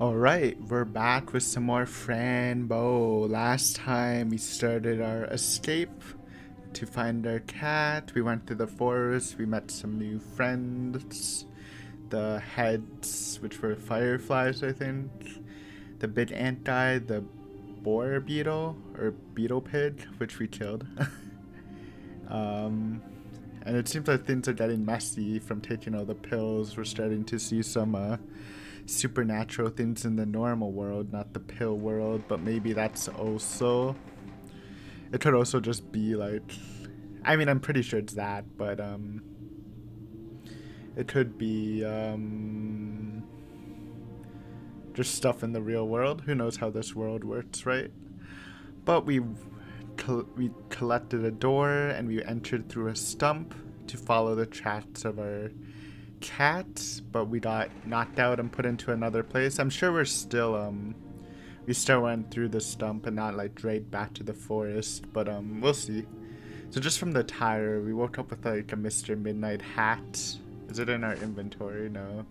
Alright, we're back with some more Fran Bow. Last time we started our escape to find our cat. We went through the forest, we met some new friends. The heads, which were fireflies, I think. The big ant guy, the boar beetle, or beetle pig, which we killed. um, and it seems like things are getting messy from taking all the pills. We're starting to see some uh, supernatural things in the normal world, not the pill world, but maybe that's also. It could also just be like. I mean, I'm pretty sure it's that, but um. It could be um. Just stuff in the real world. Who knows how this world works, right? But we we collected a door and we entered through a stump to follow the tracks of our cat, but we got knocked out and put into another place. I'm sure we're still um we still went through the stump and not like dragged back to the forest, but um we'll see. So just from the tire, we woke up with like a Mr. Midnight hat. Is it in our inventory? No.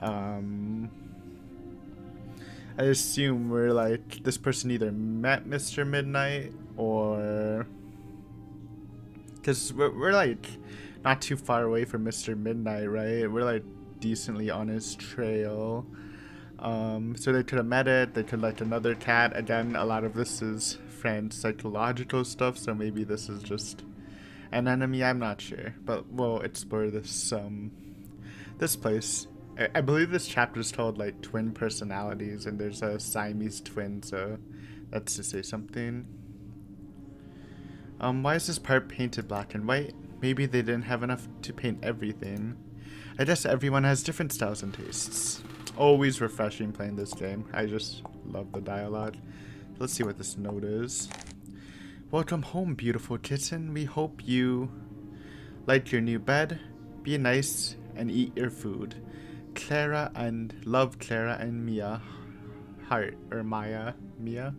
Um I assume we're like this person either met Mr. Midnight or because we're, we're like not too far away from Mr. Midnight, right? We're like decently on his trail. Um, so they could have met it. They could like another cat. Again, a lot of this is friend psychological stuff, so maybe this is just an enemy. I'm not sure, but we'll explore this um this place. I, I believe this chapter is called like twin personalities, and there's a Siamese twin, so that's to say something. Um, why is this part painted black and white? Maybe they didn't have enough to paint everything. I guess everyone has different styles and tastes. Always refreshing playing this game. I just love the dialogue. Let's see what this note is. Welcome home, beautiful kitten. We hope you like your new bed, be nice, and eat your food. Clara and love Clara and Mia. Heart or Maya. Mia?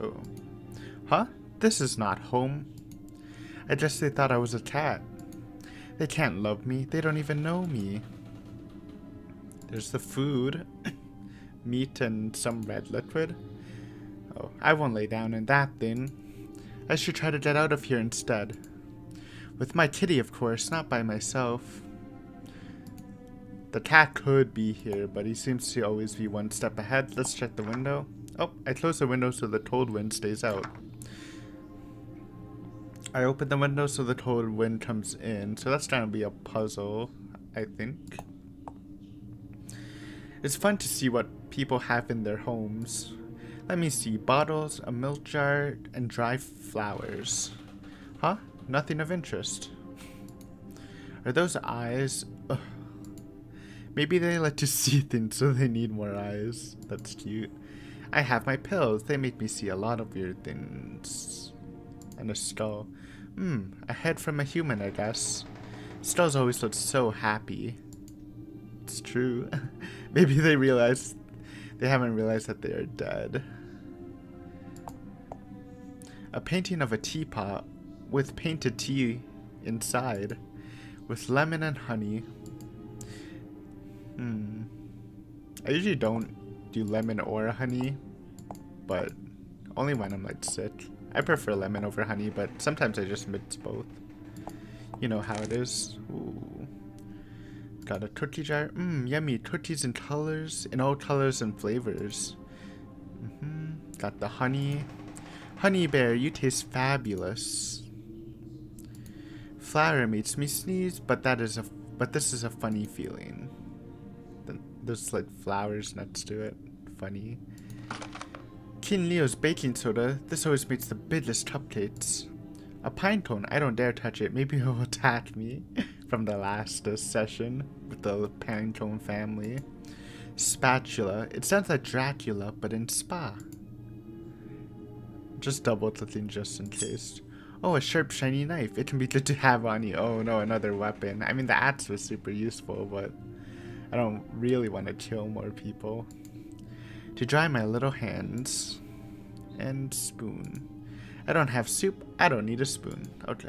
Oh. Huh? This is not home. I guess they thought I was a cat. They can't love me. They don't even know me. There's the food. Meat and some red liquid. Oh, I won't lay down in that then. I should try to get out of here instead. With my kitty, of course, not by myself. The cat could be here, but he seems to always be one step ahead. Let's check the window. Oh, I closed the window so the cold wind stays out. I open the window so the cold wind comes in. So that's to be a puzzle, I think. It's fun to see what people have in their homes. Let me see. Bottles, a milk jar, and dry flowers. Huh? Nothing of interest. Are those eyes? Ugh. Maybe they let you see things so they need more eyes. That's cute. I have my pills. They make me see a lot of weird things. And a skull. Hmm, a head from a human, I guess. Stars always look so happy. It's true. Maybe they realize they haven't realized that they are dead. A painting of a teapot with painted tea inside with lemon and honey. Hmm. I usually don't do lemon or honey, but only when I'm like sick. I prefer lemon over honey, but sometimes I just mix both. You know how it is. Ooh. Got a cookie jar. Mmm, yummy. Cookies in colors, in all colors and flavors. Mm -hmm. Got the honey. Honey bear, you taste fabulous. Flower makes me sneeze, but that is a but this is a funny feeling. There's like flowers next to it. Funny. King Leo's baking soda. This always makes the biggest cupcakes. A pine cone. I don't dare touch it. Maybe he'll attack me from the last uh, session with the pine cone family. Spatula. It sounds like Dracula, but in spa. Just double clicking just in case. Oh, a sharp, shiny knife. It can be good to have on you. Oh no, another weapon. I mean, the axe was super useful, but I don't really want to kill more people. To dry my little hands and spoon. I don't have soup. I don't need a spoon. Okay.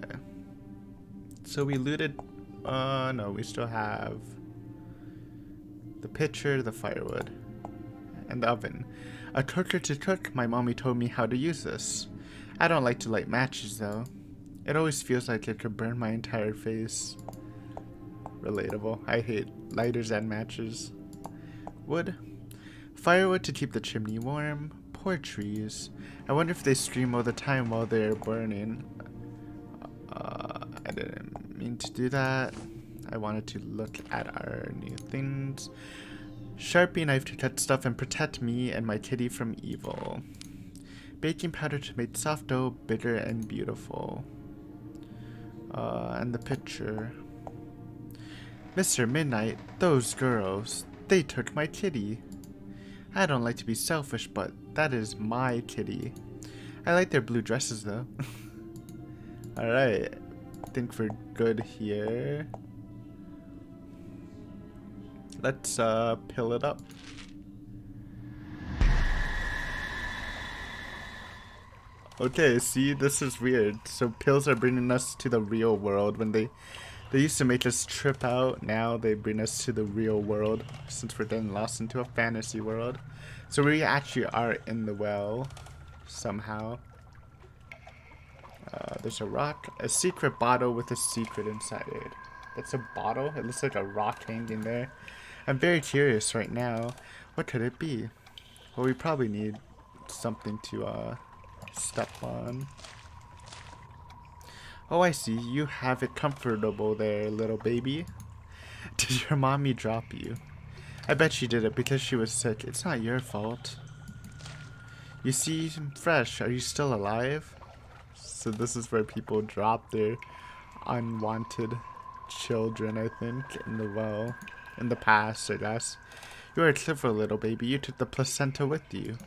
So we looted. Uh, no, we still have The pitcher, the firewood, and the oven. A cooker to cook, my mommy told me how to use this. I don't like to light matches though. It always feels like it could burn my entire face. Relatable. I hate lighters and matches. Wood. Firewood to keep the chimney warm. Poor trees. I wonder if they scream all the time while they're burning. Uh, I didn't mean to do that. I wanted to look at our new things. Sharpie knife to cut stuff and protect me and my kitty from evil. Baking powder to make soft dough bigger and beautiful. Uh, and the picture. Mr. Midnight, those girls, they took my kitty. I don't like to be selfish, but that is my kitty. I like their blue dresses though. Alright, I think we're good here. Let's uh, pill it up. Okay, see, this is weird. So pills are bringing us to the real world. When they they used to make us trip out, now they bring us to the real world since we're then lost into a fantasy world. So we actually are in the well somehow. Uh, there's a rock, a secret bottle with a secret inside it. That's a bottle? It looks like a rock hanging there. I'm very curious right now. What could it be? Well, we probably need something to uh, step on. Oh, I see. You have it comfortable there, little baby. Did your mommy drop you? I bet she did it because she was sick. It's not your fault. You see, fresh. Are you still alive? So this is where people drop their unwanted children, I think, in the well. In the past, I guess. You are a clever little baby. You took the placenta with you.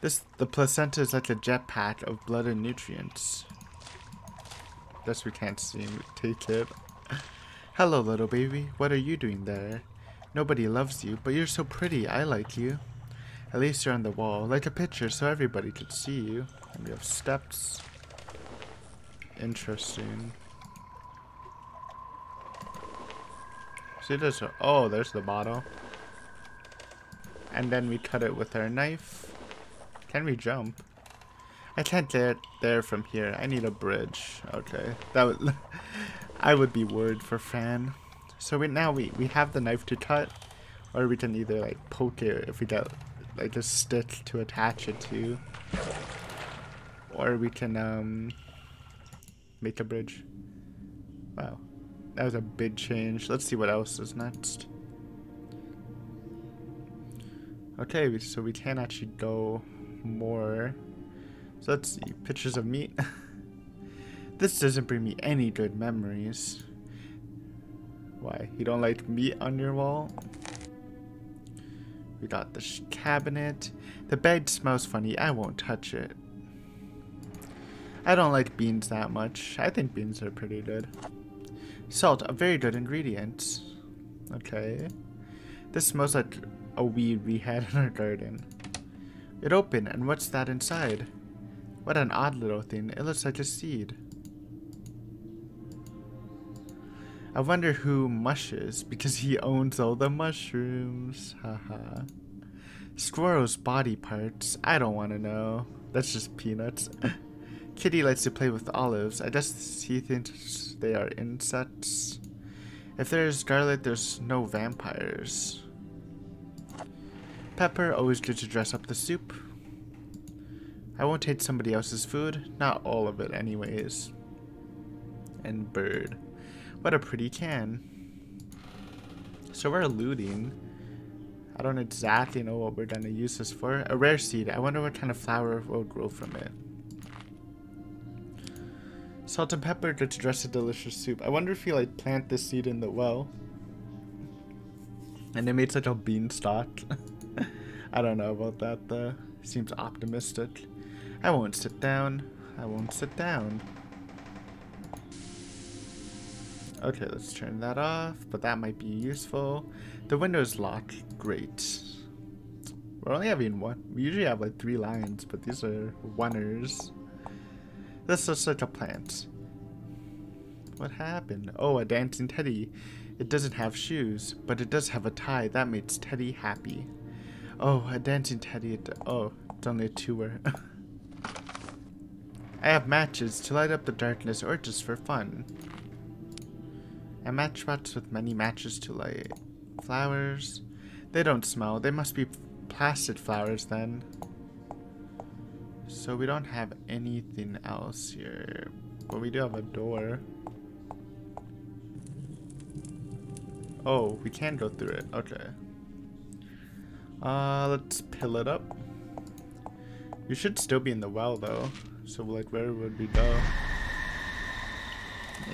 This the placenta is like a jetpack of blood and nutrients. Guess we can't see take it. Hello, little baby. What are you doing there? Nobody loves you, but you're so pretty. I like you. At least you're on the wall, like a picture, so everybody could see you. And we have steps. Interesting. See this? Oh, there's the bottle. And then we cut it with our knife. Can we jump? I can't get there from here. I need a bridge. Okay, that would. I would be worried for Fran. So we now we we have the knife to cut, or we can either like poke it if we get like a stick to attach it to, or we can um make a bridge. Wow. That was a big change. Let's see what else is next. Okay, so we can actually go more. So let's see. Pictures of meat. this doesn't bring me any good memories. Why? You don't like meat on your wall? We got the cabinet. The bed smells funny. I won't touch it. I don't like beans that much. I think beans are pretty good. Salt, a very good ingredient. Okay. This smells like a weed we had in our garden. It opened, and what's that inside? What an odd little thing. It looks like a seed. I wonder who Mush is, because he owns all the mushrooms. Haha. Squirrel's body parts. I don't want to know. That's just peanuts. Kitty likes to play with olives. I guess he thinks they are insects. If there's garlic, there's no vampires. Pepper, always good to dress up the soup. I won't take somebody else's food. Not all of it anyways. And bird. What a pretty can. So we're looting. I don't exactly know what we're gonna use this for. A rare seed. I wonder what kind of flower will grow from it. Salt and pepper to dress a delicious soup. I wonder if you like plant this seed in the well. And they made such a beanstalk. I don't know about that though. Seems optimistic. I won't sit down. I won't sit down. Okay, let's turn that off, but that might be useful. The window's locked. Great. We're only having one. We usually have like three lines, but these are oneers. This looks like a plant. What happened? Oh, a dancing teddy. It doesn't have shoes, but it does have a tie. That makes Teddy happy. Oh, a dancing Teddy. Oh, it's only a tour. I have matches to light up the darkness or just for fun. A matchbox with many matches to light. Flowers. They don't smell. They must be plastic flowers then. So we don't have anything else here. But we do have a door. Oh, we can go through it. Okay. Uh, let's pill it up. You should still be in the well though. So like where would we go?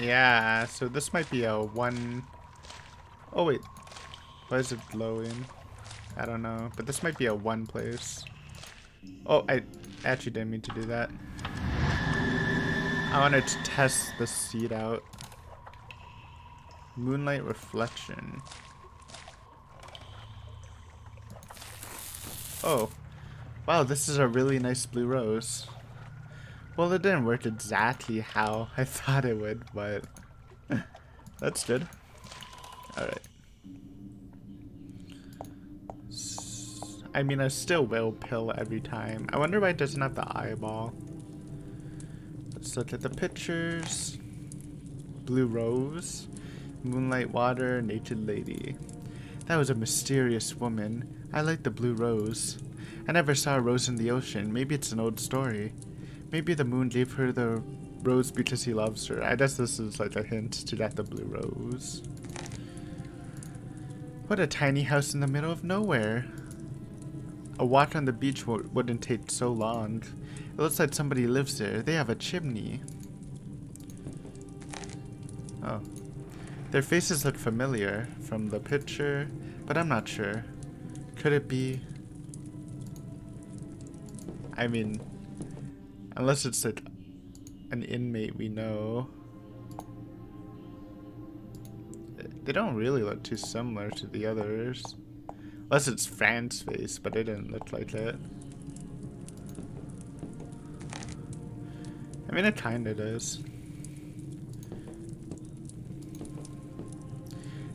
Yeah, so this might be a one... Oh wait, why is it glowing? I don't know, but this might be a one place. Oh, I actually didn't mean to do that. I wanted to test the seed out. Moonlight reflection. Oh. Wow, this is a really nice blue rose. Well, it didn't work exactly how I thought it would, but that's good. Alright. I mean, I still will pill every time. I wonder why it doesn't have the eyeball. Let's look at the pictures. Blue rose, moonlight water, naked lady. That was a mysterious woman. I like the blue rose. I never saw a rose in the ocean. Maybe it's an old story. Maybe the moon gave her the rose because he loves her. I guess this is like a hint to get the blue rose. What a tiny house in the middle of nowhere. A walk on the beach wouldn't take so long. It looks like somebody lives there. They have a chimney. Oh. Their faces look familiar from the picture, but I'm not sure. Could it be... I mean, unless it's like an inmate we know. They don't really look too similar to the others. Unless it's Fran's face, but it didn't look like it. I mean, it kind of does.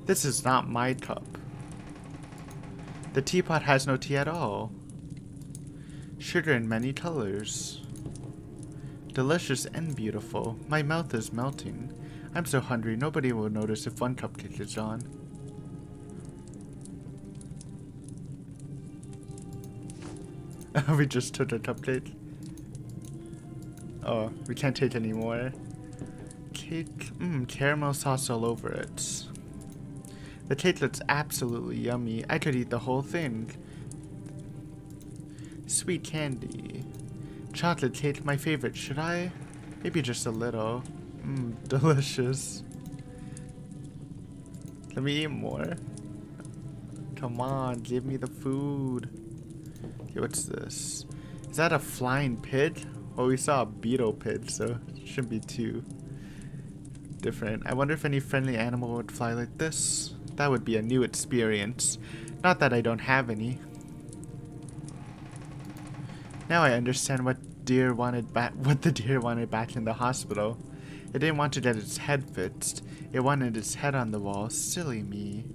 This is not my cup. The teapot has no tea at all. Sugar in many colors. Delicious and beautiful. My mouth is melting. I'm so hungry, nobody will notice if one cupcake is gone. we just took a cupcake. Oh, we can't take any more. Cake, mmm, caramel sauce all over it. The cake looks absolutely yummy. I could eat the whole thing. Sweet candy. Chocolate cake, my favorite. Should I? Maybe just a little. Mmm, delicious. Let me eat more. Come on, give me the food. Okay, what's this? Is that a flying pig? Well, we saw a beetle pig, so it shouldn't be too different. I wonder if any friendly animal would fly like this. That would be a new experience. Not that I don't have any. Now I understand what deer wanted back what the deer wanted back in the hospital. It didn't want to get its head fixed. It wanted its head on the wall. Silly me.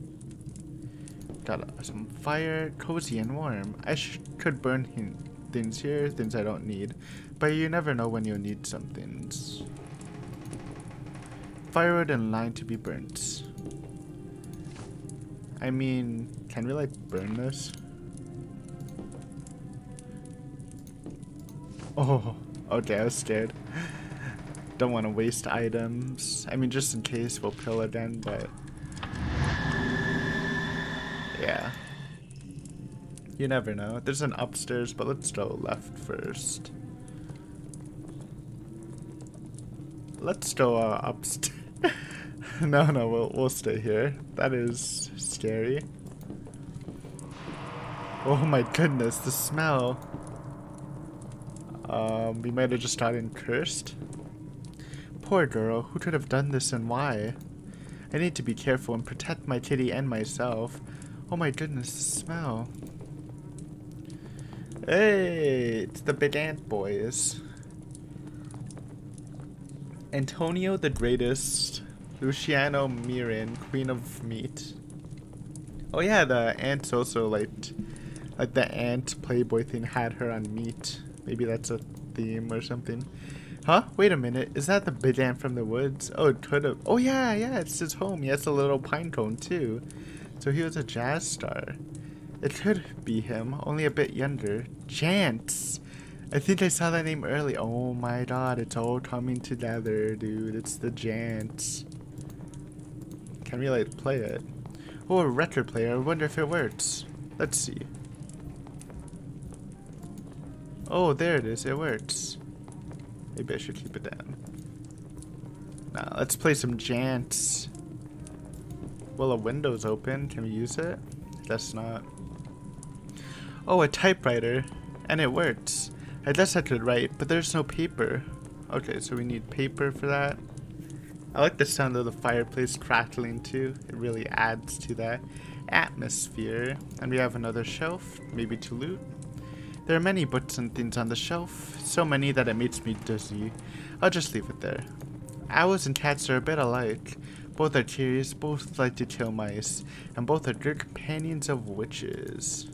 Got some fire, cozy and warm. I could burn things here, things I don't need. But you never know when you'll need some things. Firewood in line to be burnt. I mean, can we like burn this? Oh, okay, I was scared. Don't want to waste items. I mean, just in case we'll pill again, but yeah. You never know. There's an upstairs, but let's go left first. Let's go uh, upstairs. no, no, we'll, we'll stay here. That is scary. Oh my goodness, the smell. Um, we might have just gotten cursed. Poor girl, who could have done this and why? I need to be careful and protect my kitty and myself. Oh my goodness, the smell. Hey, it's the Big Ant Boys. Antonio the Greatest Luciano Mirin, Queen of Meat. Oh yeah, the ants also like, like the ant Playboy thing had her on meat. Maybe that's a theme or something. Huh? Wait a minute. Is that the big ant from the woods? Oh, it could have. Oh yeah, yeah. It's his home. He has a little pine cone too. So he was a jazz star. It could be him, only a bit younger. Chance. I think I saw that name early. Oh my god, it's all coming together, dude. It's the Jants. Can we like play it? Oh, a record player. I wonder if it works. Let's see. Oh, there it is. It works. Maybe I should keep it down. Now, let's play some Jants. Well, a window's open. Can we use it? That's not. Oh, a typewriter. And it works. I guess I could write, but there's no paper. Okay, so we need paper for that. I like the sound of the fireplace crackling too. It really adds to that atmosphere. And we have another shelf, maybe to loot. There are many books and things on the shelf, so many that it makes me dizzy. I'll just leave it there. Owls and cats are a bit alike. Both are curious, both like to kill mice, and both are good companions of witches.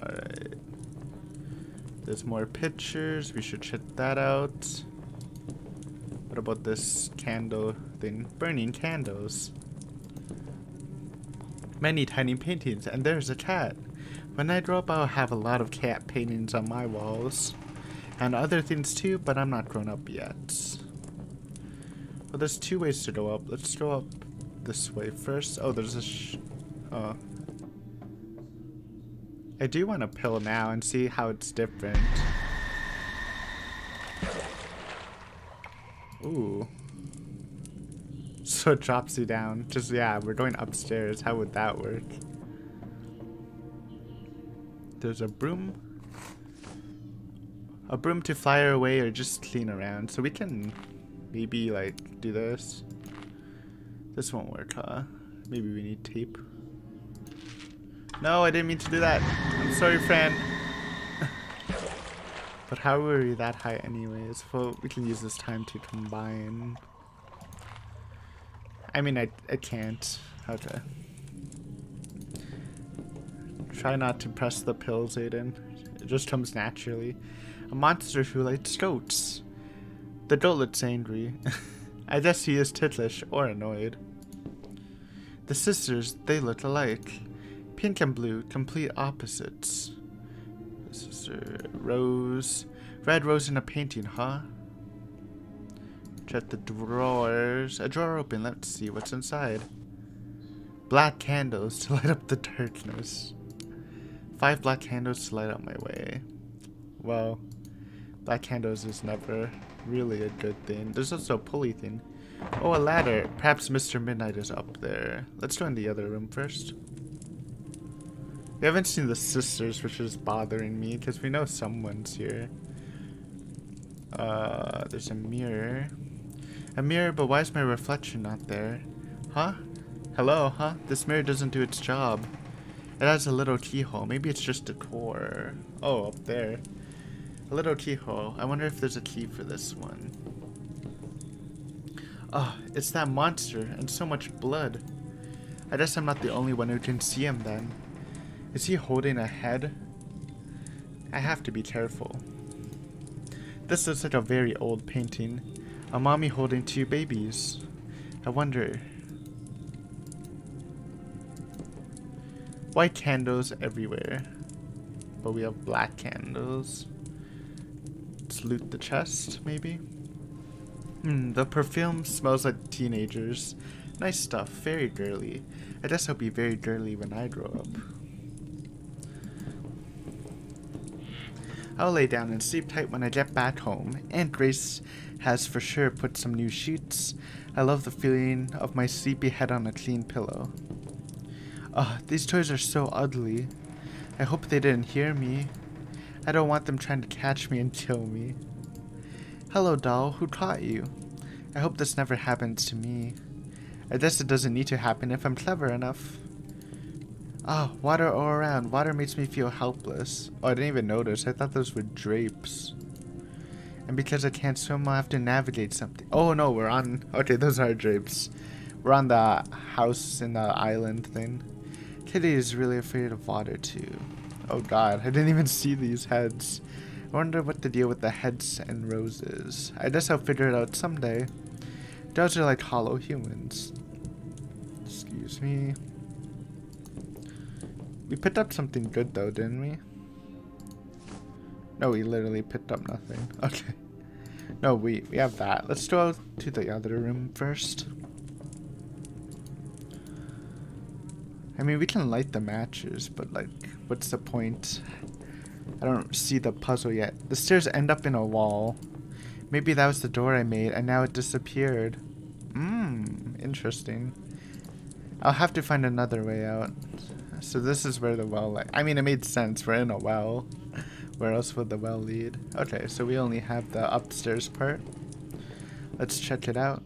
Alright. There's more pictures, we should check that out. What about this candle thing? Burning candles. Many tiny paintings, and there's a cat. When I grow up, I'll have a lot of cat paintings on my walls. And other things too, but I'm not grown up yet. Well, there's two ways to go up. Let's go up this way first. Oh, there's a sh oh. I do want to pill now and see how it's different. Ooh. So it drops you down. Just, yeah, we're going upstairs. How would that work? There's a broom. A broom to fly away or just clean around. So we can maybe, like, do this. This won't work, huh? Maybe we need tape. No, I didn't mean to do that. I'm sorry, Fran. But how are we that high anyways? Well, we can use this time to combine. I mean, I, I can't. Okay. Try not to press the pills, Aidan. It just comes naturally. A monster who likes goats. The goat looks angry. I guess he is ticklish or annoyed. The sisters, they look alike. Pink and blue, complete opposites. This is a rose. Red rose in a painting, huh? Check the drawers. A drawer open. Let's see what's inside. Black candles to light up the darkness. Five black candles to light up my way. Well, black candles is never really a good thing. There's also a pulley thing. Oh, a ladder. Perhaps Mr. Midnight is up there. Let's go in the other room first. We haven't seen the sisters, which is bothering me, because we know someone's here. Uh, there's a mirror. A mirror, but why is my reflection not there? Huh? Hello, huh? This mirror doesn't do its job. It has a little keyhole. Maybe it's just a core. Oh, up there. A little keyhole. I wonder if there's a key for this one. Oh, it's that monster and so much blood. I guess I'm not the only one who can see him then. Is he holding a head? I have to be careful. This looks like a very old painting. A mommy holding two babies. I wonder. White candles everywhere. But we have black candles. Let's loot the chest, maybe? Hmm, the perfume smells like teenagers. Nice stuff, very girly. I guess I'll be very girly when I grow up. I'll lay down and sleep tight when I get back home. Aunt Grace has for sure put some new sheets. I love the feeling of my sleepy head on a clean pillow. Oh, these toys are so ugly. I hope they didn't hear me. I don't want them trying to catch me and kill me. Hello, doll. Who caught you? I hope this never happens to me. I guess it doesn't need to happen if I'm clever enough. Oh, water all around. Water makes me feel helpless. Oh, I didn't even notice. I thought those were drapes. And because I can't swim, I'll have to navigate something. Oh no, we're on... Okay, those are drapes. We're on the house in the island thing. Kitty is really afraid of water too. Oh god, I didn't even see these heads. I wonder what the deal with the heads and roses. I guess I'll figure it out someday. Those are like hollow humans. Excuse me. We picked up something good though, didn't we? No, we literally picked up nothing. Okay. No, we, we have that. Let's go to the other room first. I mean, we can light the matches, but like, what's the point? I don't see the puzzle yet. The stairs end up in a wall. Maybe that was the door I made, and now it disappeared. Mmm, interesting. I'll have to find another way out. So this is where the well, like I mean, it made sense. We're in a well. Where else would the well lead? Okay, so we only have the upstairs part. Let's check it out.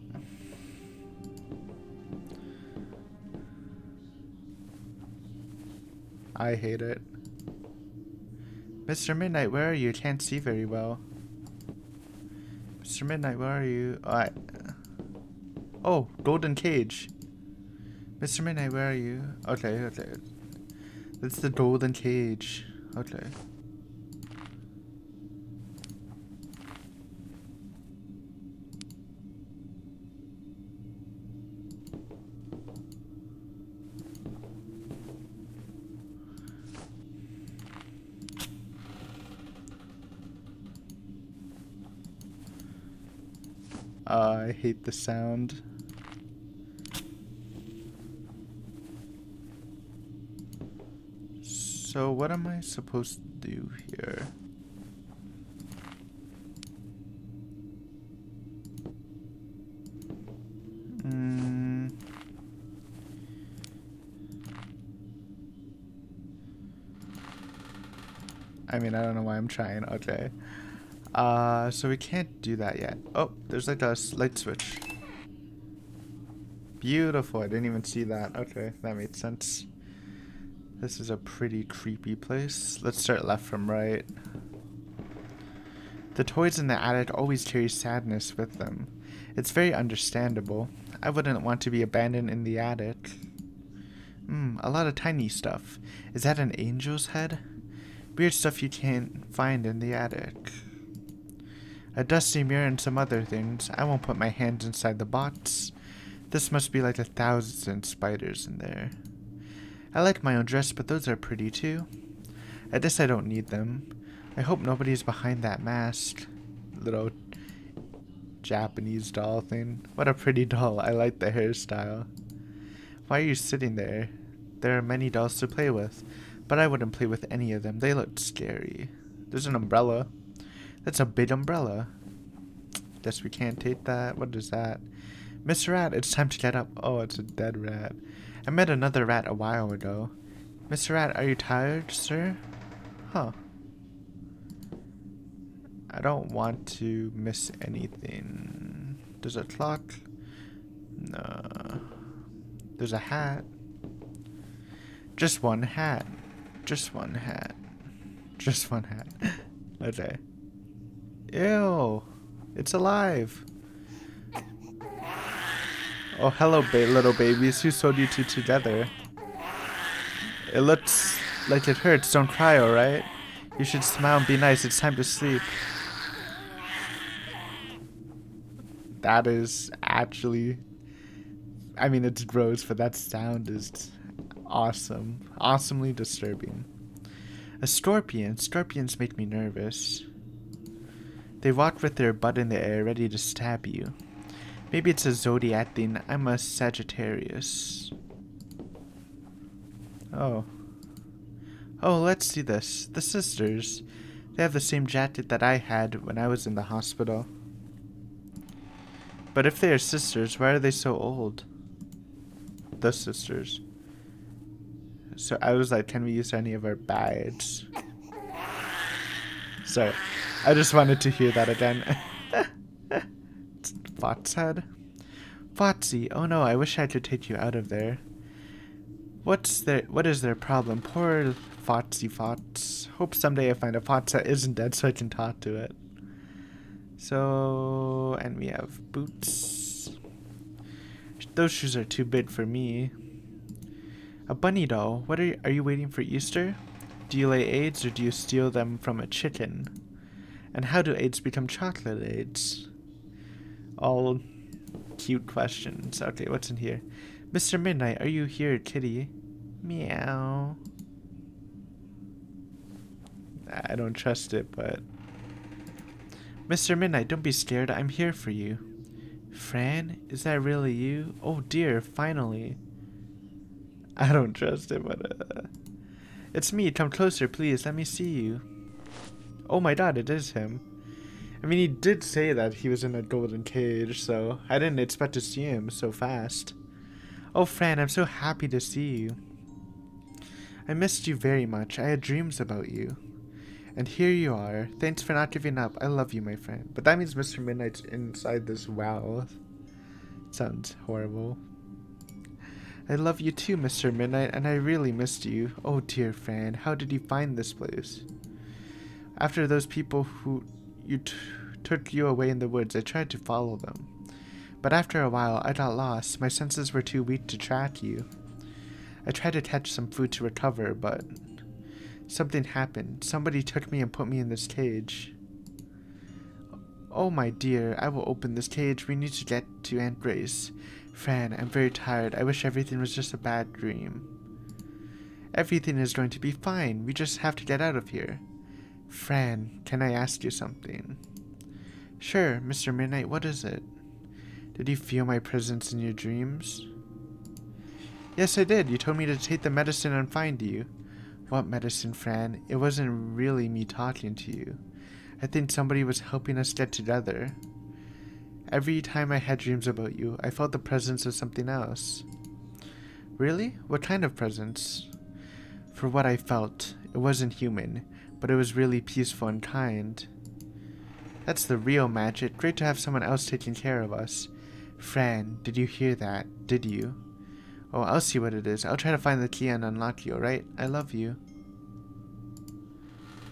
I hate it. Mr. Midnight, where are you? Can't see very well. Mr. Midnight, where are you? Oh, I... oh golden cage. Mr. Midnight, where are you? Okay, okay. That's the golden cage. Okay. Uh, I hate the sound. So what am I supposed to do here? Hmm. I mean, I don't know why I'm trying. Okay. Uh, so we can't do that yet. Oh, there's like a light switch. Beautiful. I didn't even see that. Okay, that made sense. This is a pretty creepy place. Let's start left from right. The toys in the attic always carry sadness with them. It's very understandable. I wouldn't want to be abandoned in the attic. Hmm, a lot of tiny stuff. Is that an angel's head? Weird stuff you can't find in the attic. A dusty mirror and some other things. I won't put my hands inside the box. This must be like a thousand spiders in there. I like my own dress, but those are pretty too. I guess I don't need them. I hope nobody's behind that mask. Little Japanese doll thing. What a pretty doll. I like the hairstyle. Why are you sitting there? There are many dolls to play with, but I wouldn't play with any of them. They look scary. There's an umbrella. That's a big umbrella. Guess we can't take that. What is that? Miss Rat, it's time to get up. Oh, it's a dead rat. I met another rat a while ago. Mr. Rat, are you tired, sir? Huh. I don't want to miss anything. There's a clock. No. There's a hat. Just one hat. Just one hat. Just one hat. okay. Ew. It's alive. Oh, hello, ba little babies. Who sewed you two together? It looks like it hurts. Don't cry, alright? You should smile and be nice. It's time to sleep. That is actually... I mean, it's gross, but that sound is awesome. Awesomely disturbing. A scorpion. Scorpions make me nervous. They walk with their butt in the air, ready to stab you. Maybe it's a zodiac thing. I'm a Sagittarius. Oh. Oh, let's see this. The sisters. They have the same jacket that I had when I was in the hospital. But if they are sisters, why are they so old? The sisters. So I was like, can we use any of our bags? Sorry. I just wanted to hear that again. Fots head? Oh no, I wish I could take you out of there. What's their what is their problem? Poor Fotsy Fots. Hope someday I find a Fots that isn't dead so I can talk to it. So and we have boots. Those shoes are too big for me. A bunny doll. What are you, are you waiting for Easter? Do you lay eggs or do you steal them from a chicken? And how do eggs become chocolate eggs? All cute questions. Okay, what's in here? Mr. Midnight, are you here, kitty? Meow. I don't trust it, but... Mr. Midnight, don't be scared. I'm here for you. Fran, is that really you? Oh dear, finally. I don't trust it, but uh... It's me, come closer, please, let me see you. Oh my god, it is him. I mean, he did say that he was in a golden cage, so I didn't expect to see him so fast. Oh, Fran, I'm so happy to see you. I missed you very much. I had dreams about you. And here you are. Thanks for not giving up. I love you, my friend. But that means Mr. Midnight's inside this well. Sounds horrible. I love you too, Mr. Midnight, and I really missed you. Oh dear Fran, how did you find this place? After those people who you took you away in the woods, I tried to follow them. But after a while, I got lost. My senses were too weak to track you. I tried to catch some food to recover, but something happened. Somebody took me and put me in this cage. Oh my dear, I will open this cage. We need to get to Aunt Grace. Fran, I'm very tired. I wish everything was just a bad dream. Everything is going to be fine. We just have to get out of here. Fran, can I ask you something? Sure, Mr. Midnight, what is it? Did you feel my presence in your dreams? Yes, I did. You told me to take the medicine and find you. What medicine, Fran? It wasn't really me talking to you. I think somebody was helping us get together. Every time I had dreams about you, I felt the presence of something else. Really? What kind of presence? For what I felt, it wasn't human, but it was really peaceful and kind. That's the real magic. Great to have someone else taking care of us. Fran, did you hear that? Did you? Oh, I'll see what it is. I'll try to find the key and unlock you, alright? I love you.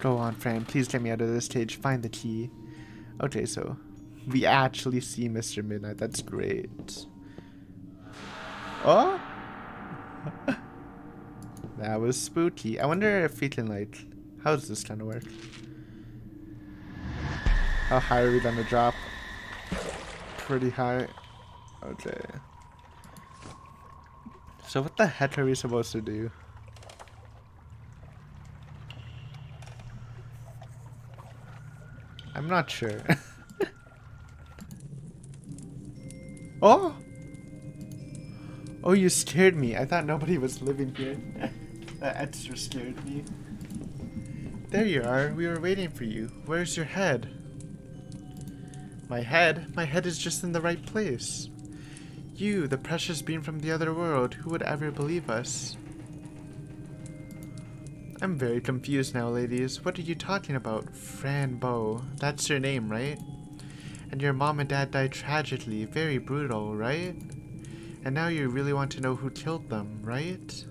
Go on, Fran. Please get me out of this cage. Find the key. Okay, so we actually see Mr. Midnight. That's great. Oh? that was spooky. I wonder if we can, like... How does this kind of work? How high are we gonna drop? Pretty high. Okay. So what the heck are we supposed to do? I'm not sure. Oh! Oh, you scared me. I thought nobody was living here. that extra scared me. There you are. We were waiting for you. Where's your head? My head? My head is just in the right place. You, the precious being from the other world, who would ever believe us? I'm very confused now, ladies. What are you talking about? Fran Bow. That's your name, right? And your mom and dad died tragically. Very brutal, right? And now you really want to know who killed them, right?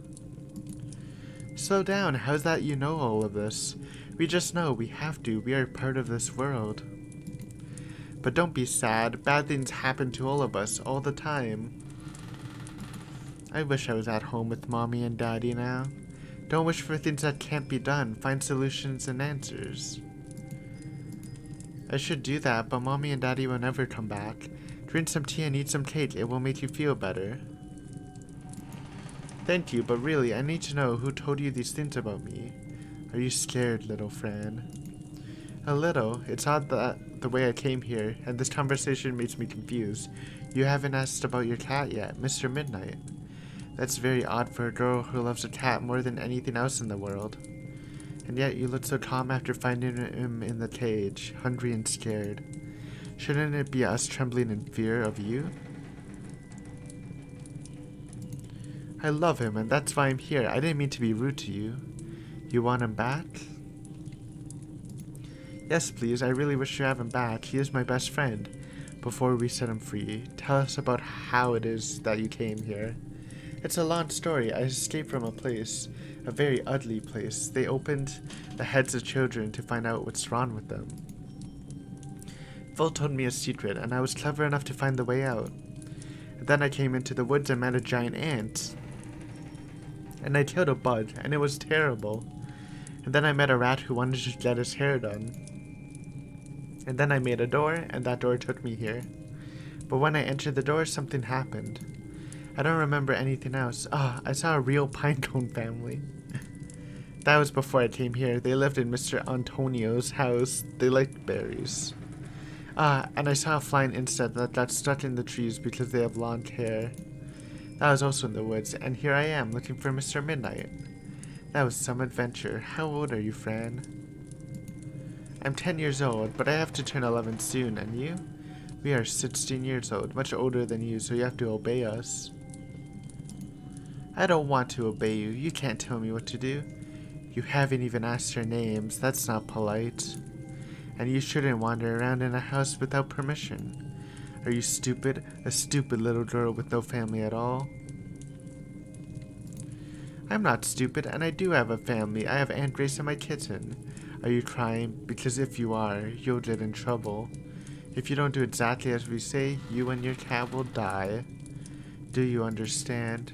Slow down. How's that you know all of this? We just know. We have to. We are part of this world. But don't be sad. Bad things happen to all of us all the time. I wish I was at home with mommy and daddy now. Don't wish for things that can't be done. Find solutions and answers. I should do that, but mommy and daddy will never come back. Drink some tea and eat some cake. It will make you feel better. Thank you, but really, I need to know who told you these things about me. Are you scared, little Fran? A little. It's odd that the way I came here, and this conversation makes me confused. You haven't asked about your cat yet, Mr. Midnight. That's very odd for a girl who loves a cat more than anything else in the world. And yet you look so calm after finding him in the cage, hungry and scared. Shouldn't it be us trembling in fear of you? I love him, and that's why I'm here. I didn't mean to be rude to you. You want him back? Yes, please. I really wish to have him back. He is my best friend. Before we set him free, tell us about how it is that you came here. It's a long story. I escaped from a place a very ugly place. They opened the heads of children to find out what's wrong with them. Phil told me a secret, and I was clever enough to find the way out. Then I came into the woods and met a giant ant. And I killed a bug, and it was terrible. And then I met a rat who wanted to get his hair done. And then I made a door, and that door took me here. But when I entered the door, something happened. I don't remember anything else. Ah, I saw a real pinecone family. that was before I came here. They lived in Mr. Antonio's house. They liked berries. Ah, and I saw a flying insect that got stuck in the trees because they have long hair. That was also in the woods, and here I am looking for Mr. Midnight. That was some adventure. How old are you, Fran? I'm 10 years old, but I have to turn 11 soon, and you? We are 16 years old, much older than you, so you have to obey us. I don't want to obey you. You can't tell me what to do. You haven't even asked your names. That's not polite. And you shouldn't wander around in a house without permission. Are you stupid? A stupid little girl with no family at all? I'm not stupid, and I do have a family. I have Aunt Grace and my kitten. Are you crying? Because if you are, you'll get in trouble. If you don't do exactly as we say, you and your cat will die. Do you understand?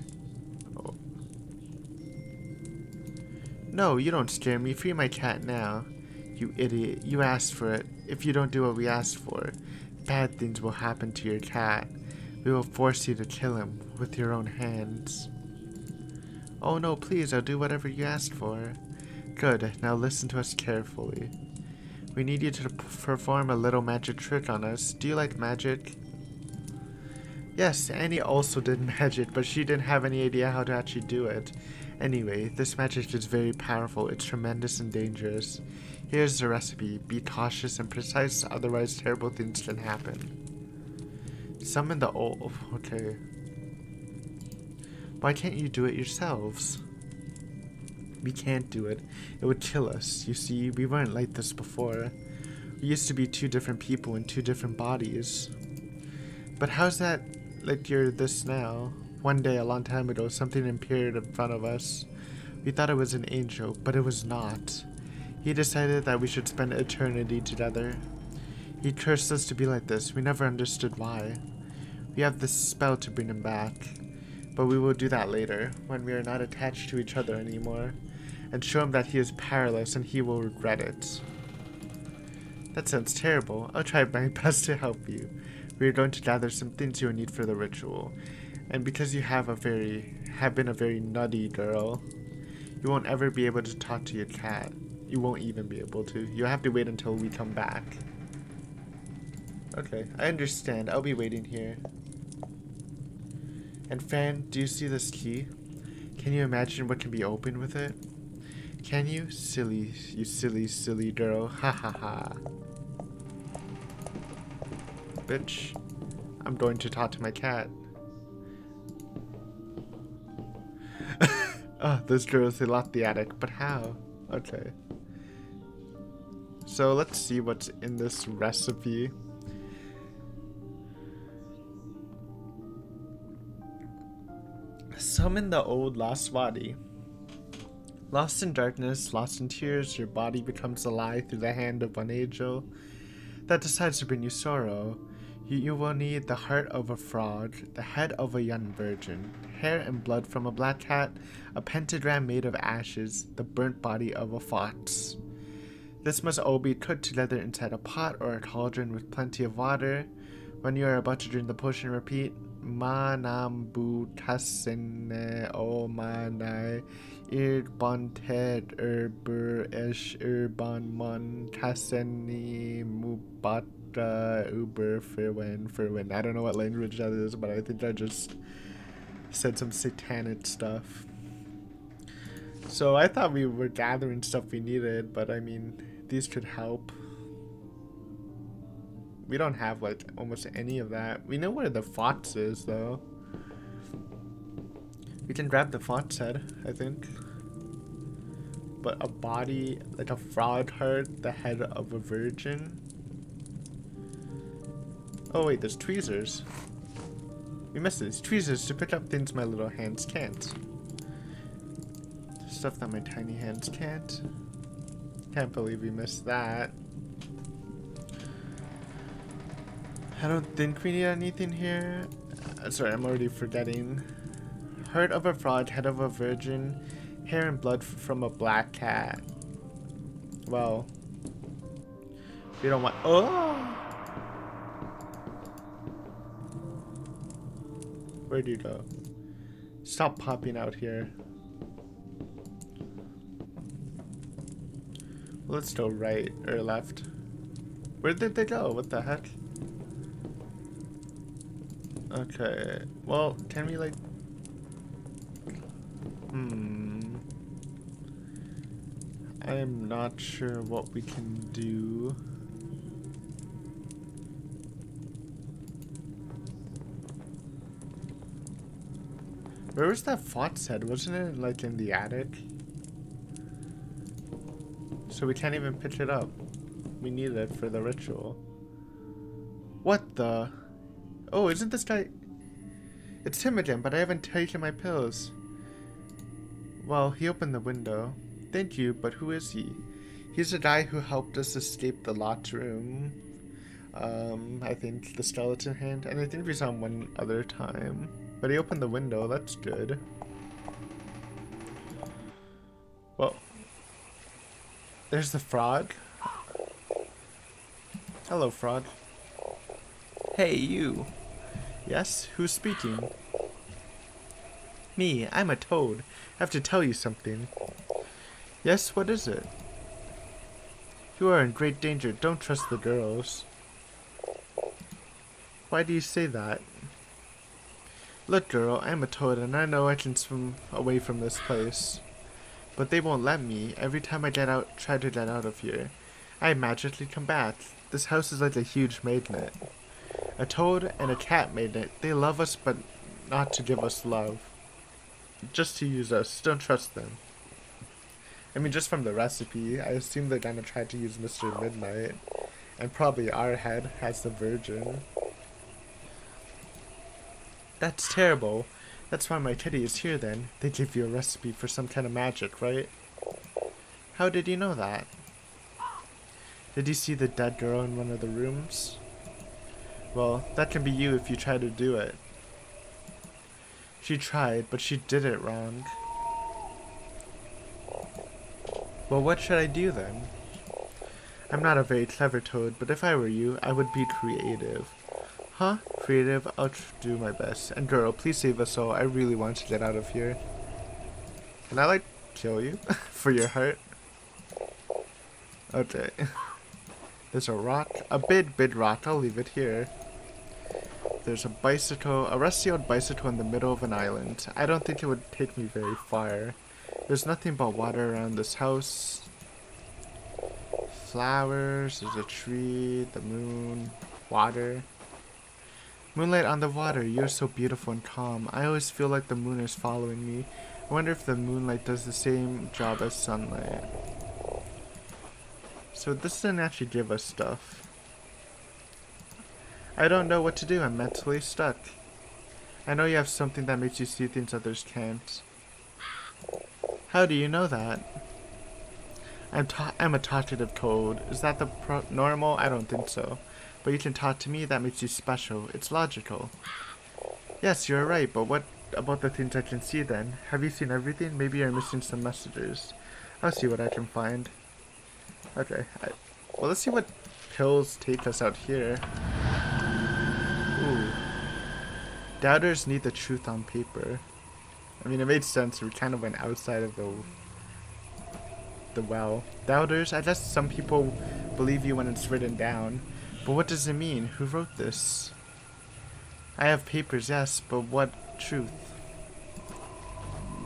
No, you don't scare me. Free my cat now. You idiot. You asked for it. If you don't do what we asked for, bad things will happen to your cat. We will force you to kill him with your own hands. Oh no, please, I'll do whatever you asked for. Good, now listen to us carefully. We need you to perform a little magic trick on us. Do you like magic? Yes, Annie also did magic, but she didn't have any idea how to actually do it. Anyway, this magic is very powerful, it's tremendous and dangerous. Here's the recipe. Be cautious and precise, otherwise terrible things can happen. Summon the old... Okay. Why can't you do it yourselves? We can't do it. It would kill us. You see, we weren't like this before. We used to be two different people in two different bodies. But how's that like you're this now? One day, a long time ago, something appeared in front of us. We thought it was an angel, but it was not. He decided that we should spend eternity together. He cursed us to be like this. We never understood why. We have this spell to bring him back. But we will do that later, when we are not attached to each other anymore, and show him that he is powerless and he will regret it. That sounds terrible. I'll try my best to help you. We are going to gather some things you will need for the ritual, and because you have a very have been a very nutty girl, you won't ever be able to talk to your cat. You won't even be able to. You'll have to wait until we come back. Okay, I understand. I'll be waiting here. And Fran, do you see this key? Can you imagine what can be opened with it? Can you? Silly, you silly, silly girl. Ha ha ha. Bitch. I'm going to talk to my cat. oh, those girls, they locked the attic, but how? Okay. So let's see what's in this recipe. Summon the old lost body. Lost in darkness, lost in tears, your body becomes alive through the hand of one angel that decides to bring you sorrow. You, you will need the heart of a frog, the head of a young virgin, hair and blood from a black cat, a pentagram made of ashes, the burnt body of a fox. This must all be cooked together inside a pot or a cauldron with plenty of water. When you are about to drink the potion, repeat Manambu Tasene O Manai Irbonted Erbur Esh Urban Mon Kaseni Mubat uh, Uber Firwin Firwin. I don't know what language that is, but I think I just said some satanic stuff. So I thought we were gathering stuff we needed, but I mean, these could help. We don't have like almost any of that. We know where the fox is though. We can grab the fox head, I think. But a body, like a frog heart, the head of a virgin. Oh wait, there's tweezers. We missed these tweezers to pick up things my little hands can't. Stuff that my tiny hands can't. Can't believe we missed that. I don't think we need anything here. Uh, sorry, I'm already forgetting. Heart of a frog, head of a virgin, hair and blood from a black cat. Well, we don't want. Oh! Where do you go? Stop popping out here. Let's go right or left. Where did they go? What the heck? Okay. Well, can we like... Hmm. I am not sure what we can do. Where was that font set? Wasn't it like in the attic? So we can't even pick it up. We need it for the ritual. What the? Oh, isn't this guy... It's him again, but I haven't taken my pills. Well, he opened the window. Thank you, but who is he? He's the guy who helped us escape the locked room. Um, I think the skeleton hand, and I think we saw him one other time. But he opened the window, that's good. Well, there's the frog. Hello, frog. Hey, you. Yes, who's speaking? Me, I'm a toad. I have to tell you something. Yes, what is it? You are in great danger. Don't trust the girls. Why do you say that? Look, girl, I'm a toad and I know I can swim away from this place. But they won't let me. Every time I get out, try to get out of here, I magically come back. This house is like a huge magnet. A toad and a cat magnet. They love us, but not to give us love. Just to use us. Don't trust them. I mean, just from the recipe, I assume they're gonna try to use Mr. Midnight. And probably our head has the virgin. That's terrible. That's why my teddy is here then. They give you a recipe for some kind of magic, right? How did you know that? Did you see the dead girl in one of the rooms? Well, that can be you if you try to do it. She tried, but she did it wrong. Well, what should I do then? I'm not a very clever toad, but if I were you, I would be creative. Huh? Creative? I'll do my best. And girl, please save us all. I really want to get out of here. Can I, like, kill you? For your heart? Okay. There's a rock. A big, big rock. I'll leave it here. There's a bicycle. A rusty old bicycle in the middle of an island. I don't think it would take me very far. There's nothing but water around this house. Flowers. There's a tree. The moon. Water. Moonlight on the water, you're so beautiful and calm. I always feel like the moon is following me. I wonder if the moonlight does the same job as sunlight. So this didn't actually give us stuff. I don't know what to do, I'm mentally stuck. I know you have something that makes you see things others can't. How do you know that? I'm, I'm a talkative toad. Is that the normal? I don't think so. But you can talk to me, that makes you special. It's logical. Yes, you're right, but what about the things I can see then? Have you seen everything? Maybe you're missing some messages. I'll see what I can find. Okay. I, well, let's see what pills take us out here. Ooh. Doubters need the truth on paper. I mean, it made sense. We kind of went outside of the the well. Doubters, I guess some people believe you when it's written down. But what does it mean? Who wrote this? I have papers, yes, but what truth?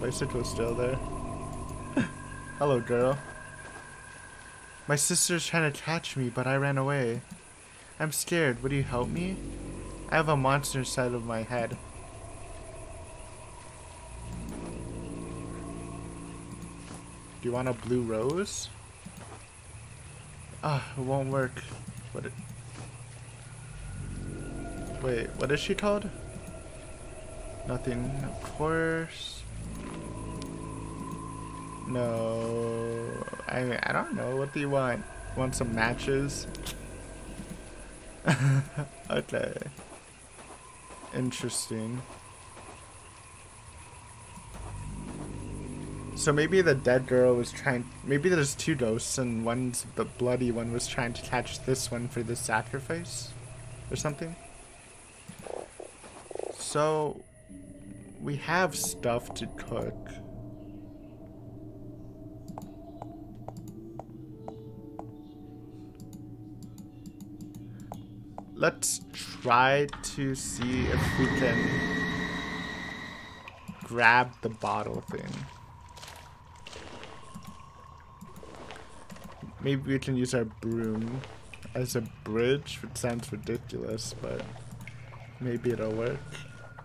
Bicycle's still there. Hello, girl. My sister's trying to catch me, but I ran away. I'm scared. Would you help me? I have a monster inside of my head. Do you want a blue rose? Ah, it won't work. What? It Wait, what is she called? Nothing, of course. No, I mean, I don't know. What do you want? Want some matches? okay. Interesting. So maybe the dead girl was trying. Maybe there's two ghosts, and one's the bloody one was trying to catch this one for the sacrifice, or something. So we have stuff to cook. Let's try to see if we can grab the bottle thing. Maybe we can use our broom as a bridge, which sounds ridiculous, but maybe it'll work.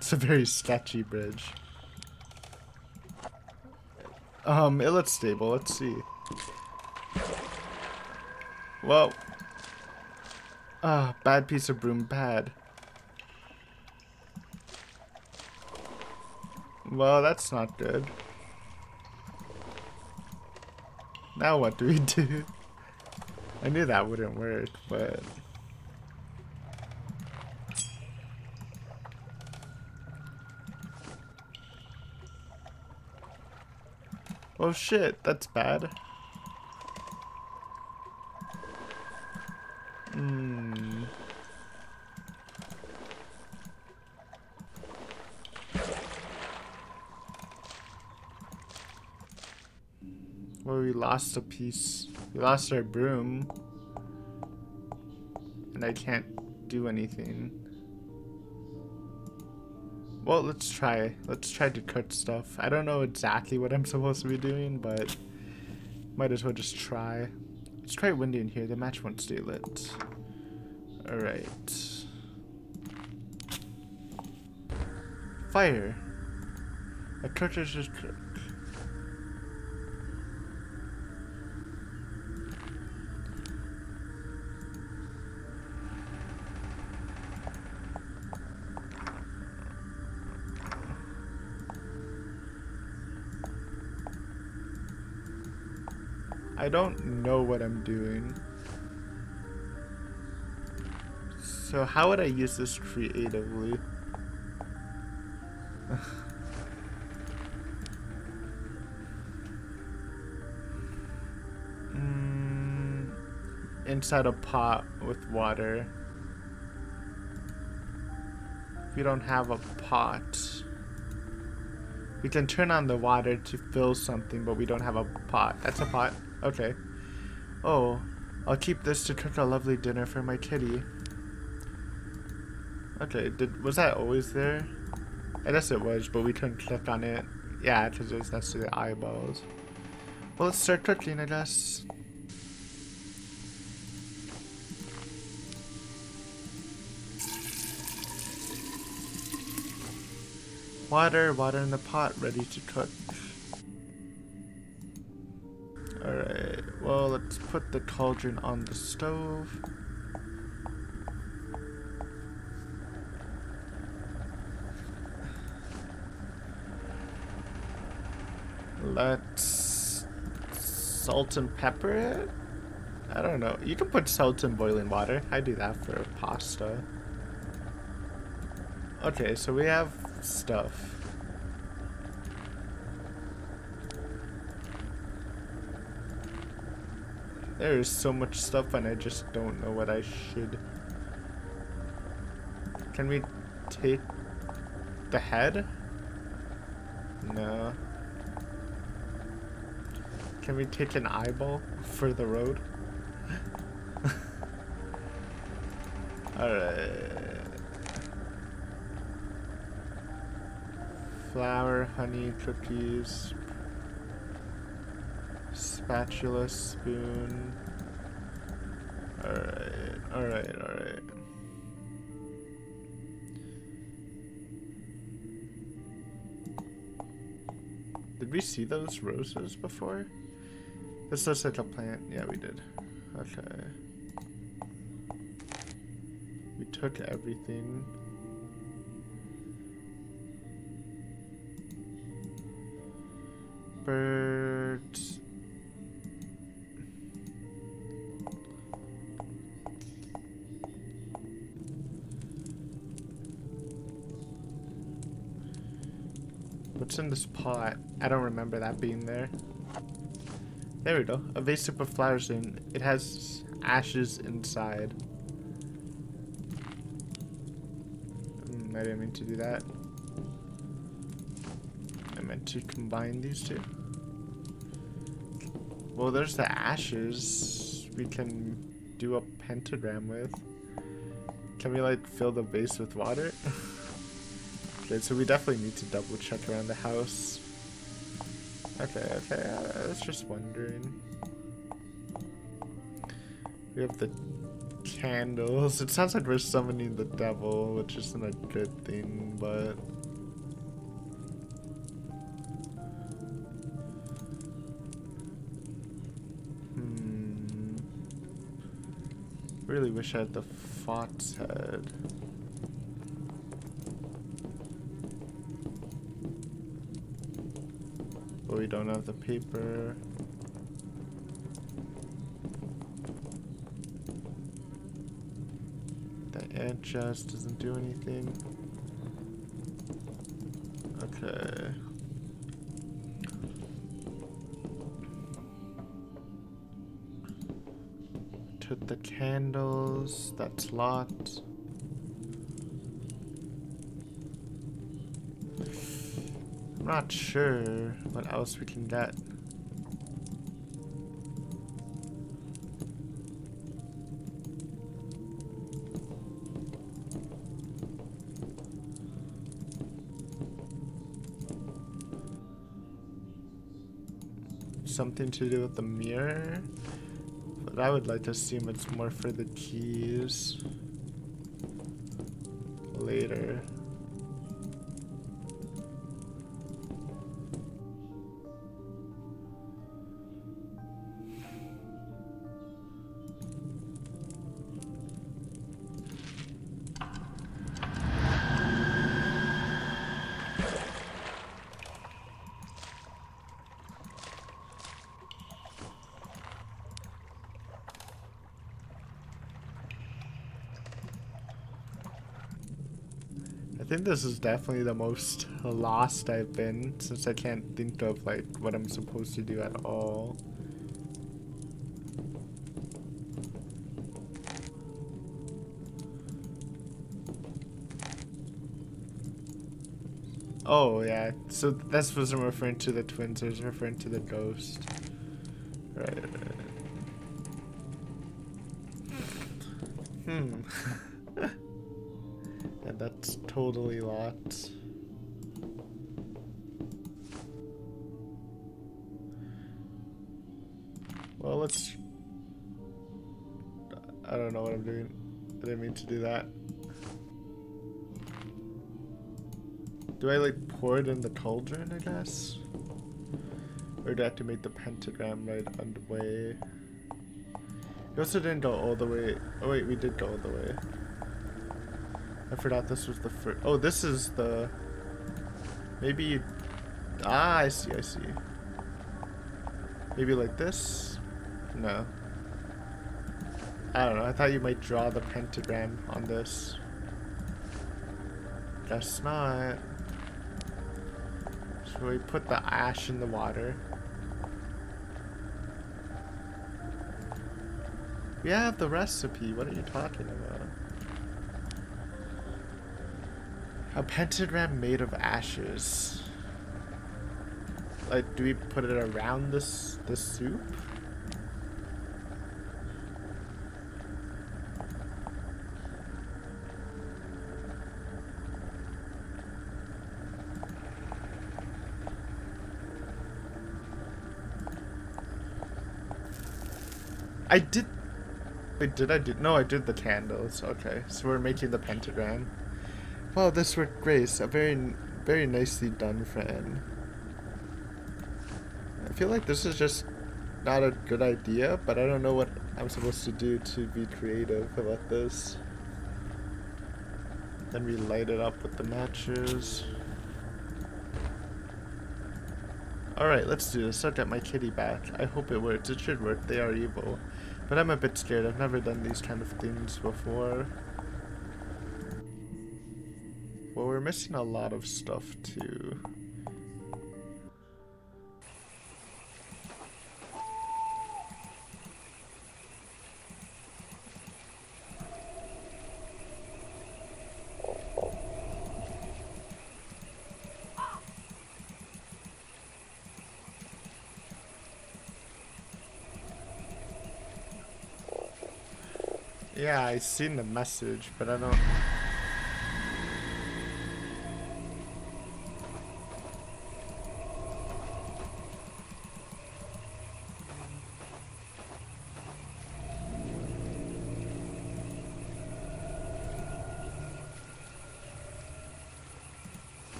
It's a very sketchy bridge. Um, it looks stable. Let's see. Well. Ah, bad piece of broom, bad. Well, that's not good. Now what do we do? I knew that wouldn't work, but... Oh shit, that's bad. Hmm. Well, we lost a piece. We lost our broom. And I can't do anything. Well, let's try. Let's try to cut stuff. I don't know exactly what I'm supposed to be doing, but might as well just try. Let's try windy in here. The match won't stay lit. Alright. Fire. A cartridge is cook. I don't know what I'm doing. So how would I use this creatively? mm, inside a pot with water. If we don't have a pot, we can turn on the water to fill something, but we don't have a pot. That's a pot. Okay. Oh, I'll keep this to cook a lovely dinner for my kitty. Okay, did was that always there? I guess it was, but we couldn't click on it. Yeah, because it was next to the eyeballs. Well, let's start cooking, I guess. Water, water in the pot, ready to cook. Let's put the cauldron on the stove. Let's salt and pepper it. I don't know. You can put salt in boiling water. I do that for pasta. Okay, so we have stuff. There is so much stuff and I just don't know what I should. Can we take the head? No. Can we take an eyeball for the road? Alright. Flour, honey, cookies, spatula, spoon. Alright, alright, alright. Did we see those roses before? This looks like a plant. Yeah, we did. Okay. We took everything. Birds. What's in this pot? I don't remember that being there. There we go. A vase put flowers in. It has ashes inside. Mm, I didn't mean to do that. I meant to combine these two. Well, there's the ashes we can do a pentagram with. Can we like fill the vase with water? so we definitely need to double check around the house. Okay, okay, I was just wondering. We have the candles. It sounds like we're summoning the devil, which isn't a good thing, but... Hmm. Really wish I had the Fox head. We don't have the paper. The ant chest doesn't do anything. Okay. Took the candles, that's locked. Not sure what else we can get. Something to do with the mirror? But I would like to assume it's more for the keys this is definitely the most lost I've been since I can't think of like what I'm supposed to do at all. Oh yeah, so that's what I'm referring to the twins, I was referring to the ghost. Right, right. Hmm. totally locked. Well, let's... I don't know what I'm doing. I didn't mean to do that. Do I like pour it in the cauldron, I guess? Or do I have to make the pentagram right underway? We also didn't go all the way. Oh wait, we did go all the way. I forgot this was the first. Oh, this is the. Maybe. Ah, I see, I see. Maybe like this? No. I don't know. I thought you might draw the pentagram on this. Guess not. So we put the ash in the water. We have the recipe. What are you talking about? A pentagram made of ashes. Like, do we put it around this the soup? I did. Wait, did I do? No, I did the candles. Okay, so we're making the pentagram. Wow, this worked great. A very, very nicely done, friend. I feel like this is just not a good idea, but I don't know what I'm supposed to do to be creative about this. Then we light it up with the matches. Alright, let's do this. I'll get my kitty back. I hope it works. It should work. They are evil. But I'm a bit scared. I've never done these kind of things before. we're missing a lot of stuff too. Yeah, I seen the message, but I don't...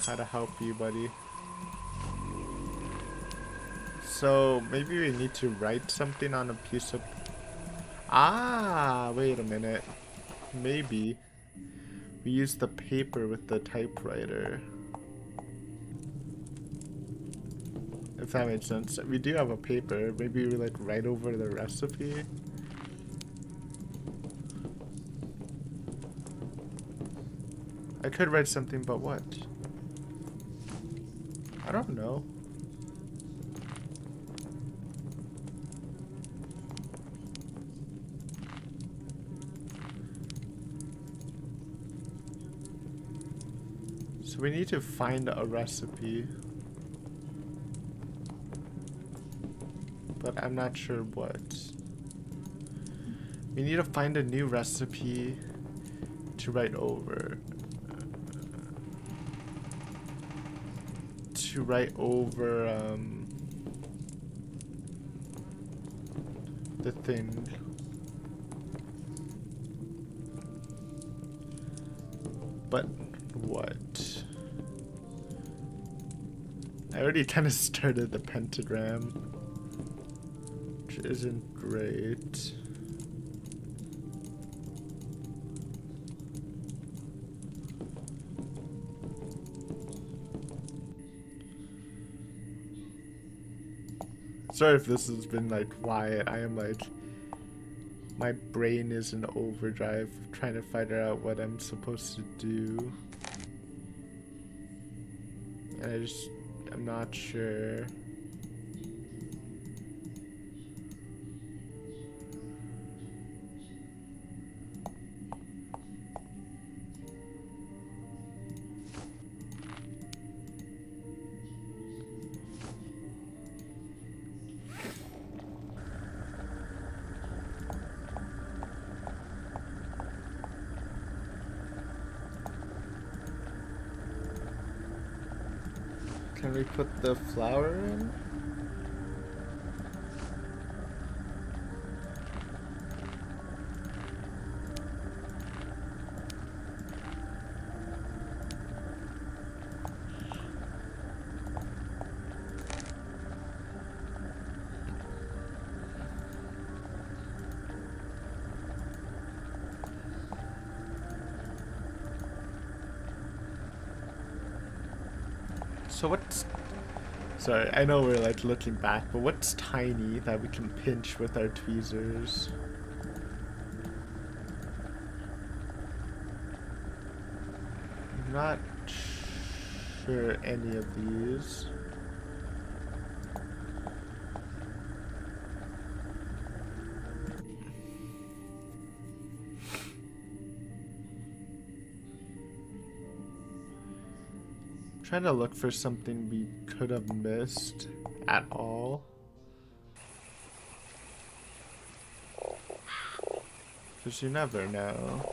how to help you, buddy. So maybe we need to write something on a piece of... Ah, wait a minute. Maybe. We use the paper with the typewriter. If that makes sense. We do have a paper. Maybe we like write over the recipe. I could write something, but what? I don't know. So we need to find a recipe. But I'm not sure what. We need to find a new recipe to write over. To write over um, the thing. But what? I already kind of started the pentagram, which isn't great. Sorry if this has been like quiet. I am like, my brain is in overdrive trying to figure out what I'm supposed to do. And I just, I'm not sure. Put the flour in? So what's... Sorry, I know we're like looking back, but what's tiny that we can pinch with our tweezers? Not sure any of these. trying to look for something we could have missed at all. Because you never know.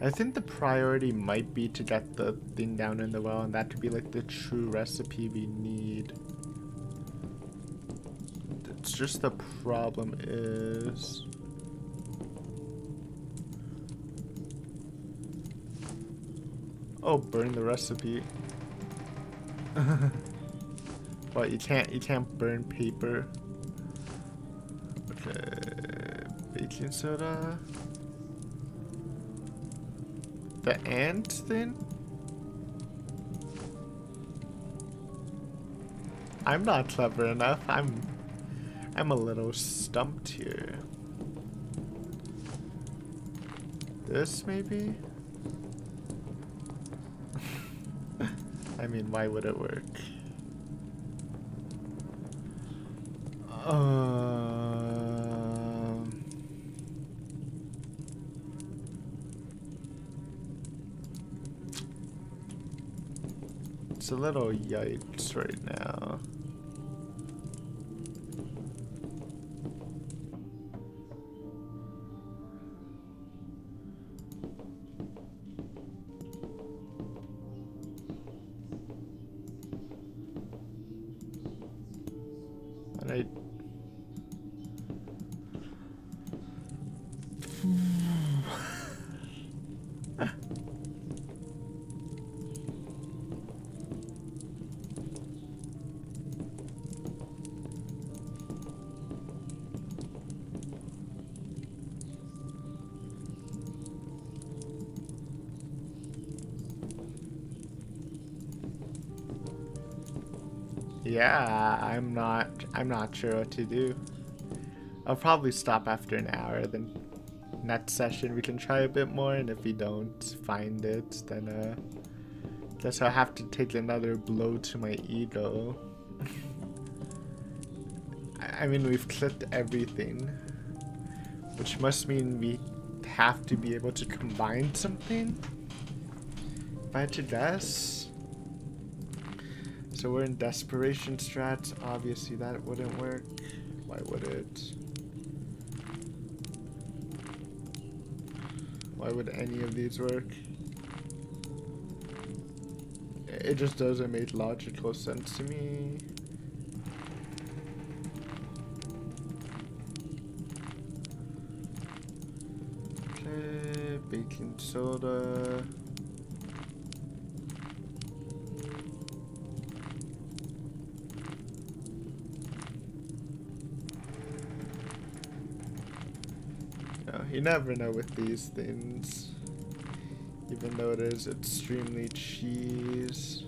I think the priority might be to get the thing down in the well, and that could be like the true recipe we need. It's just the problem is... Oh, burn the recipe. but you can't you can't burn paper. Okay, baking soda. The ant thing? I'm not clever enough. I'm I'm a little stumped here. This maybe? Mean, why would it work? Um, It's a little yikes right now. Yeah, I'm not I'm not sure what to do. I'll probably stop after an hour, then next session we can try a bit more, and if we don't find it, then uh guess I'll have to take another blow to my ego. I mean we've clipped everything. Which must mean we have to be able to combine something? If I had to guess. So we're in desperation strats. Obviously that wouldn't work. Why would it? Why would any of these work? It just doesn't make logical sense to me. Okay, baking soda. You never know with these things. Even though it is extremely cheese.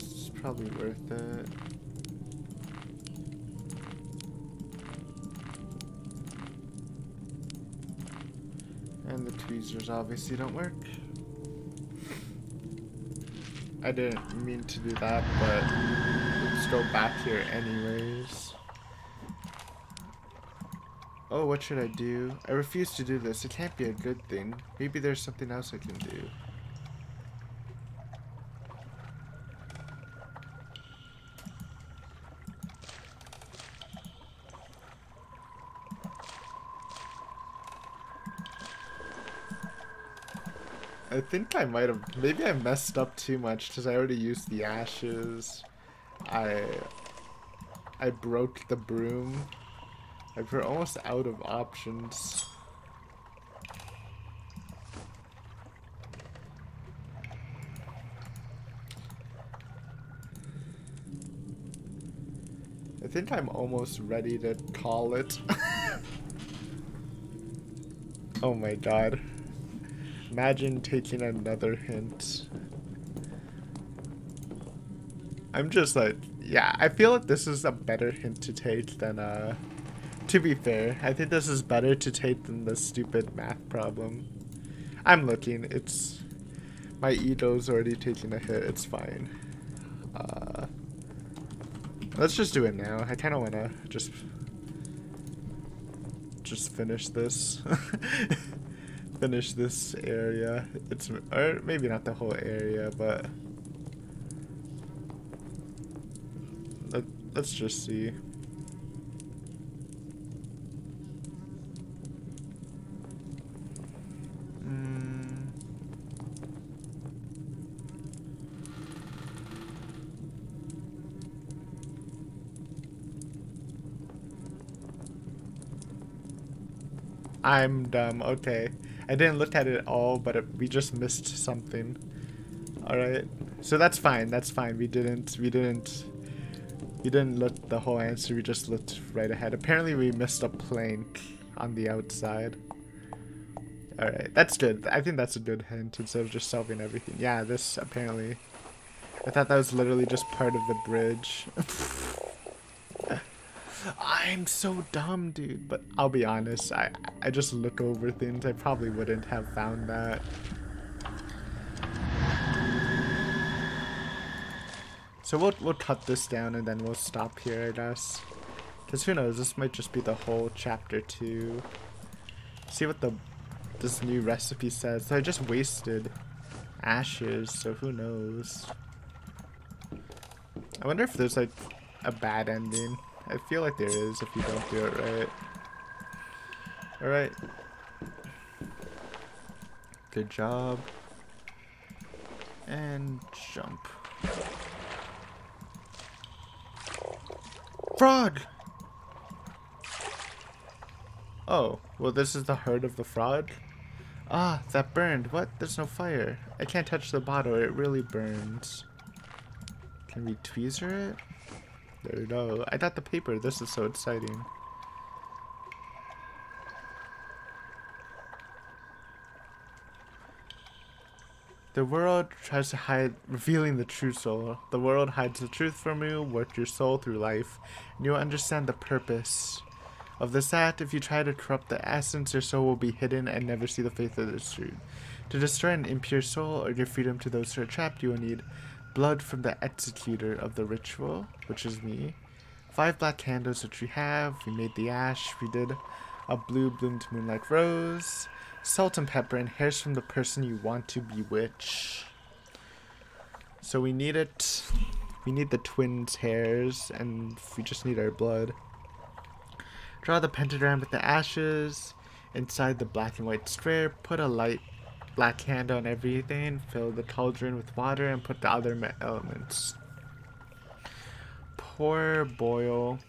It's probably worth it. And the tweezers obviously don't work. I didn't mean to do that, but let's go back here anyways. Oh, what should I do? I refuse to do this. It can't be a good thing. Maybe there's something else I can do. I think I might have, maybe I messed up too much because I already used the ashes. I, I broke the broom like we're almost out of options. I think I'm almost ready to call it. oh my god. Imagine taking another hint. I'm just like, yeah, I feel like this is a better hint to take than, uh, to be fair, I think this is better to take than the stupid math problem. I'm looking. It's my ego's already taking a hit. It's fine. Uh, let's just do it now. I kind of want to just just finish this. finish this area. It's or maybe not the whole area, but let, let's just see. I'm dumb. Okay. I didn't look at it all, but it, we just missed something. Alright. So that's fine. That's fine. We didn't... We didn't... We didn't look the whole answer. We just looked right ahead. Apparently we missed a plank on the outside. Alright. That's good. I think that's a good hint instead of just solving everything. Yeah, this apparently... I thought that was literally just part of the bridge. I'm so dumb, dude. But I'll be honest, I, I just look over things. I probably wouldn't have found that. So we'll, we'll cut this down and then we'll stop here, I guess. Because who knows, this might just be the whole chapter 2. See what the this new recipe says. So I just wasted ashes, so who knows. I wonder if there's like a bad ending. I feel like there is if you don't do it right. Alright. Good job. And jump. Frog! Oh, well this is the heart of the frog? Ah, that burned. What? There's no fire. I can't touch the bottle. It really burns. Can we tweezer it? There you go. I got the paper. This is so exciting. The world tries to hide, revealing the true soul. The world hides the truth from you, work your soul through life, and you'll understand the purpose of this act. If you try to corrupt the essence, your soul will be hidden and never see the faith of the truth. To destroy an impure soul or give freedom to those who are trapped, you will need blood from the executor of the ritual, which is me. Five black candles, which we have. We made the ash. We did a blue bloomed moonlight rose. Salt and pepper and hairs from the person you want to bewitch. So we need it. We need the twins' hairs, and we just need our blood. Draw the pentagram with the ashes. Inside the black and white square, put a light black hand on everything. Fill the cauldron with water and put the other elements. Pour, boil.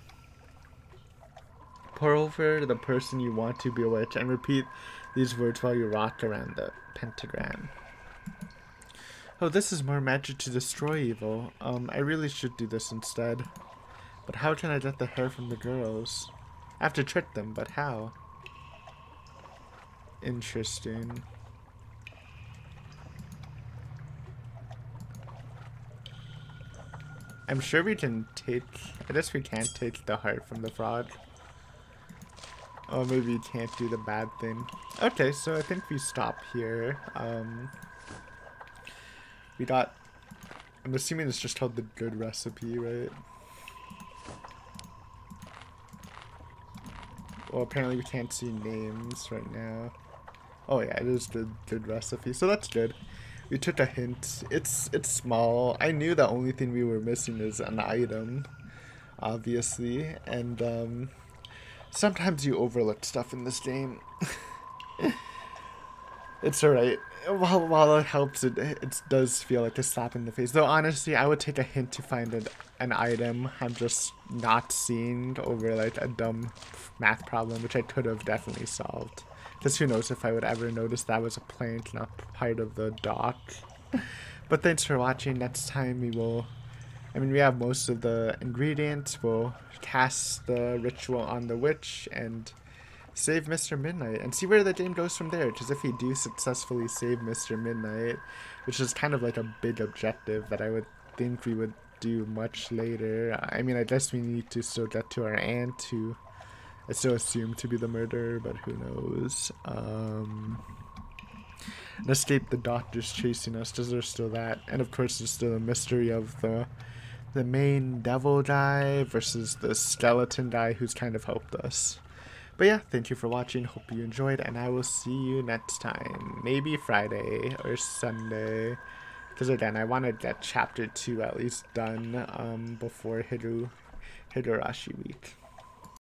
Pour over the person you want to bewitch and repeat these words while you rock around the pentagram. Oh, this is more magic to destroy evil. Um, I really should do this instead. But how can I get the hair from the girls? I have to trick them, but how? Interesting. I'm sure we can take... I guess we can't take the heart from the frog. Oh, maybe we can't do the bad thing. Okay, so I think we stop here. Um, we got... I'm assuming it's just called the good recipe, right? Well, apparently we can't see names right now. Oh yeah, it is the good recipe, so that's good. We took a hint. It's it's small. I knew the only thing we were missing is an item, obviously, and um, sometimes you overlook stuff in this game. it's alright. While, while it helps, it, it does feel like a slap in the face. Though honestly, I would take a hint to find an, an item I'm just not seeing over like a dumb math problem, which I could have definitely solved. Because who knows if I would ever notice that was a plant, not part of the dock. but thanks for watching. Next time we will... I mean, we have most of the ingredients. We'll cast the ritual on the witch and save Mr. Midnight and see where the game goes from there. Because if we do successfully save Mr. Midnight, which is kind of like a big objective that I would think we would do much later. I mean, I guess we need to still get to our aunt who I still assume to be the murderer, but who knows. Um, and escape the doctors chasing us, because there's still that. And of course, there's still the mystery of the the main devil guy versus the skeleton guy who's kind of helped us. But yeah, thank you for watching. Hope you enjoyed, and I will see you next time. Maybe Friday or Sunday. Because again, I want to get chapter 2 at least done um, before Hiru, Higurashi week.